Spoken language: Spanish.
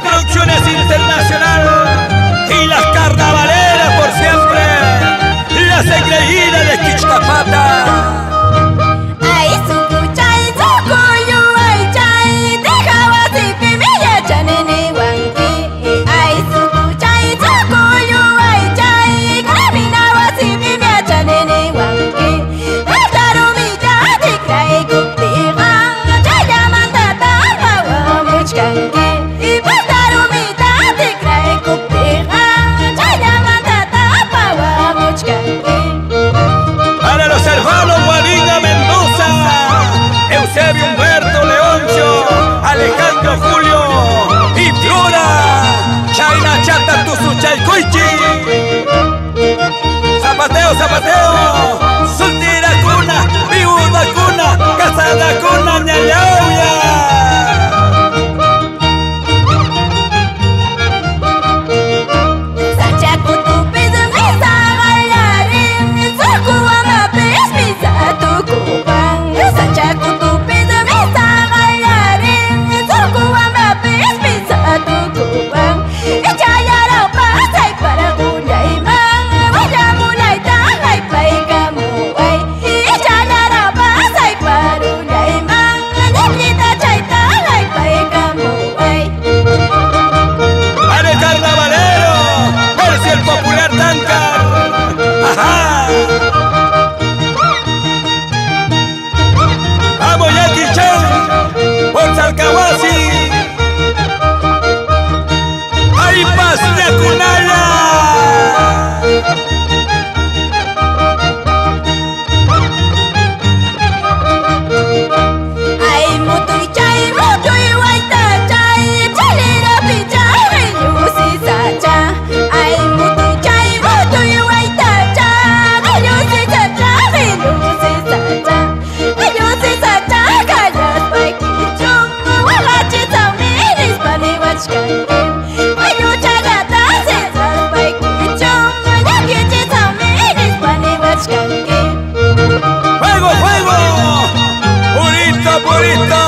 Producciones internacional Eusebio Humberto Leoncho, Alejandro Julio y Flora, Chaina Chata Tuzuchalcuichi. Zapateo, zapateo. napolitano